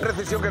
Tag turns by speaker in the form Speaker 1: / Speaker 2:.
Speaker 1: recesión que